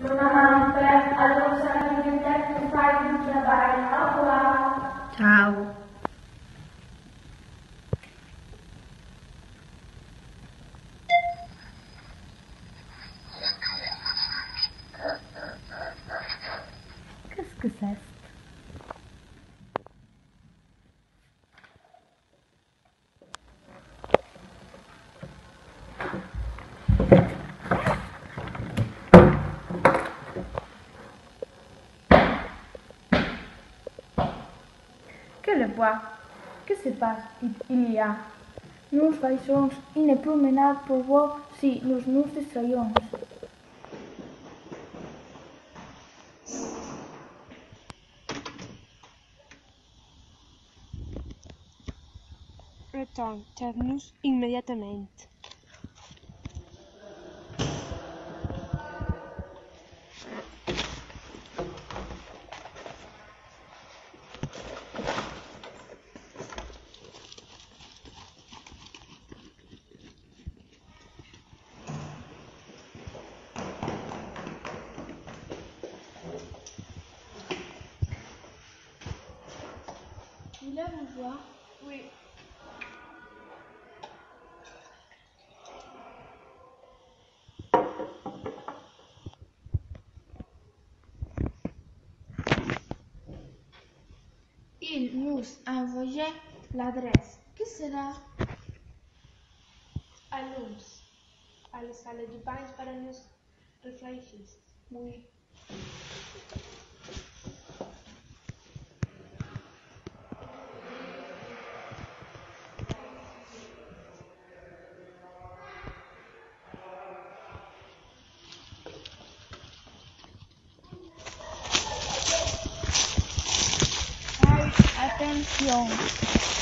L'unamante all'ossamento fai di chiavare Ciao. Qu'est-ce que eh? c'est Que le voit Que se passe Il y a Nous faisons une promenade pour voir si nous nous distrayons. Retornem-nos imediatamente. Voulez vous voir Oui. Il nous a envoyé l'adresse. Qui sera? Alunos. À la sala de bains para nos refletir. Oui. 真จ้